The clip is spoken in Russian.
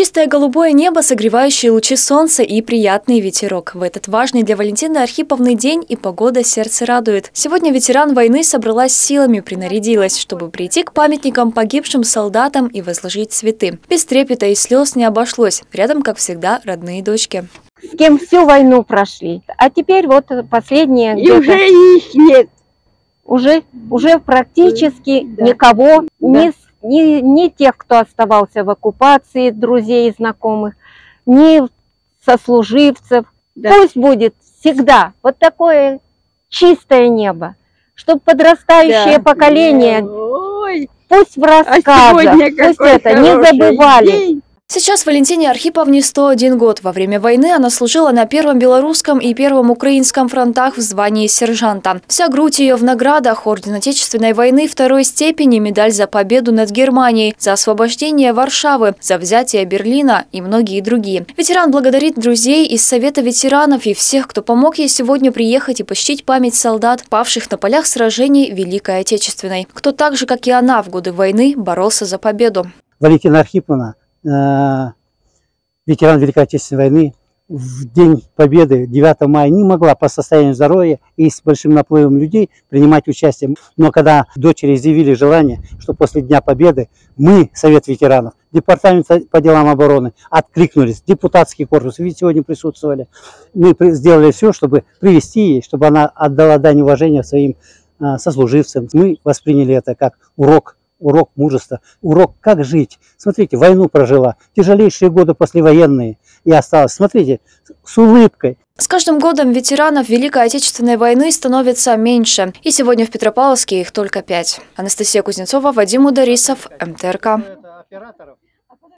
Чистое голубое небо, согревающие лучи солнца и приятный ветерок. В этот важный для Валентины Архиповны день и погода сердце радует. Сегодня ветеран войны собралась силами, принарядилась, чтобы прийти к памятникам погибшим солдатам и возложить цветы. Без трепета и слез не обошлось. Рядом, как всегда, родные дочки. С кем всю войну прошли. А теперь вот последние И уже их нет. уже, уже практически Да. никого, Да. с- ни, ни тех, кто оставался в оккупации, друзей и знакомых, ни сослуживцев. Да. Пусть будет всегда вот такое чистое небо, чтобы подрастающее Да. поколение, Ой, пусть в а рассказах, сегодня пусть это не забывали. день. Сейчас Валентине Архиповне 101 год. Во время войны она служила на Первом Белорусском и Первом Украинском фронтах в звании сержанта. Вся грудь ее в наградах, орден Отечественной войны второй степени, медаль за победу над Германией, за освобождение Варшавы, за взятие Берлина и многие другие. Ветеран благодарит друзей из Совета ветеранов и всех, кто помог ей сегодня приехать и почтить память солдат, павших на полях сражений Великой Отечественной. Кто так же, как и она, в годы войны боролся за победу. Валентина Архиповна, ветеран Великой Отечественной войны, в День Победы 9 мая не могла по состоянию здоровья и с большим наплывом людей принимать участие. Но когда дочери изъявили желание, что после Дня Победы мы, Совет ветеранов, Департамент по делам обороны, откликнулись, депутатский корпус, ведь сегодня присутствовали, мы сделали все, чтобы привести ей, чтобы она отдала дань уважения своим э, сослуживцам. Мы восприняли это как урок урок мужества, урок как жить. Смотрите, войну прожила, тяжелейшие годы послевоенные и осталась. Смотрите, с улыбкой. С каждым годом ветеранов Великой Отечественной войны становится меньше. И сегодня в Петропавловске их только пять. Анастасия Кузнецова, Вадим Ударисов, МТРК. операторов